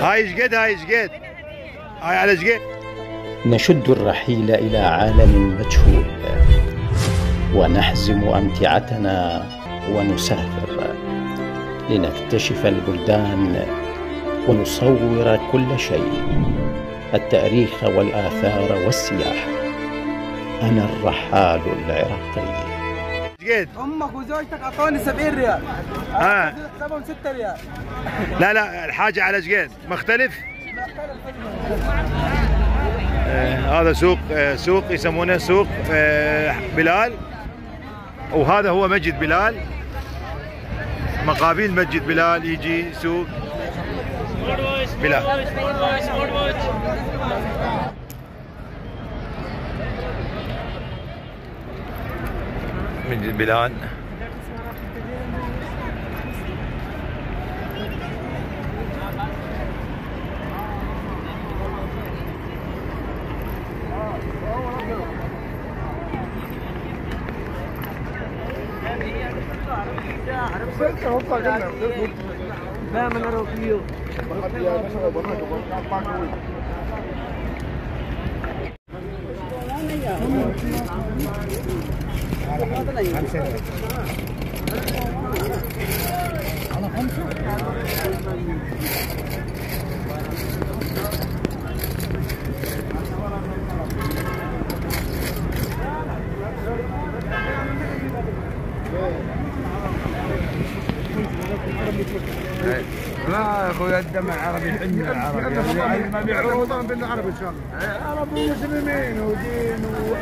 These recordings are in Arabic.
هاي إيش قد هاي إيش قد هاي على إيش قد نشد الرحيل إلى عالم مجهول. ونحزم أمتعتنا ونسافر. لنكتشف البلدان ونصور كل شيء. التاريخ والآثار والسياحة أنا الرحال العراقي. قد أمك وزوجتك أعطوني 70 ريال. ها حسابهم 6 ريال. لا لا الحاجة على إيش قد مختلف؟ آه هذا سوق آه سوق يسمونه سوق آه بلال. وهذا هو مسجد بلال. مقابل مسجد بلال يجي سوق بلال. بلال. دائما لا يا أخوي الدمع عربي الحين العربي يعني ما بيعرضون بالعربي ان شاء الله عرب ومسلمين ودين و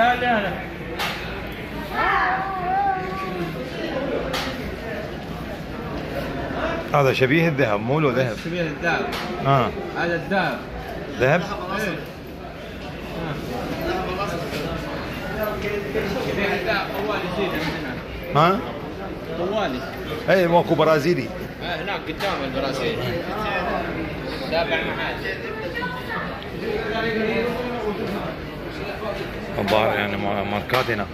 Tá, Leandro? هذا شبيه الذهب مو له ذهب. شبيه الذهب. آه. هذا الذهب. ذهب؟ شبيه الذهب. طوالي زيد عندنا. ها؟ طوالي أي موكو برازيلي. آه، هناك قدام البرازيل. محل. الظاهر يعني ما- ماركات هنا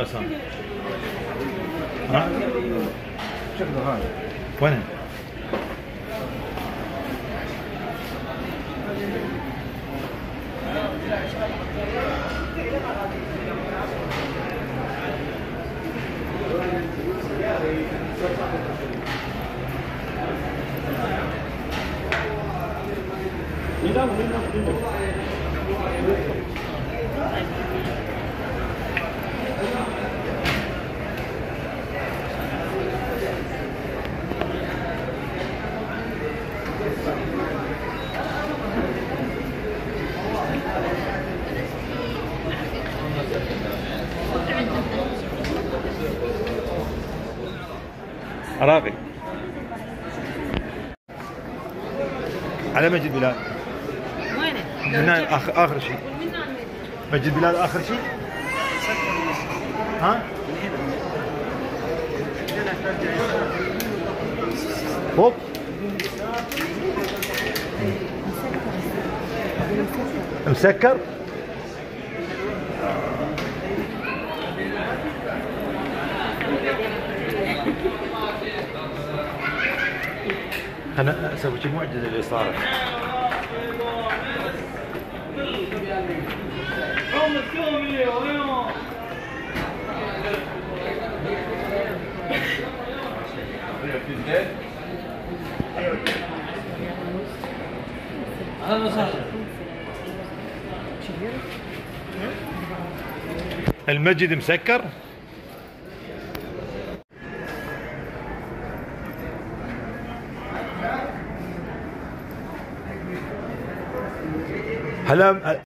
masam. Ha? Check the hand. you. عراقي على مسجد بلال. وينه؟ هنا اخر آخر شيء. مسجد بلال آخر شيء؟ ها؟ فوق مسكر. أنا أسوي شيء معجزة اللي صارت. المسجد مسكر؟ Hello.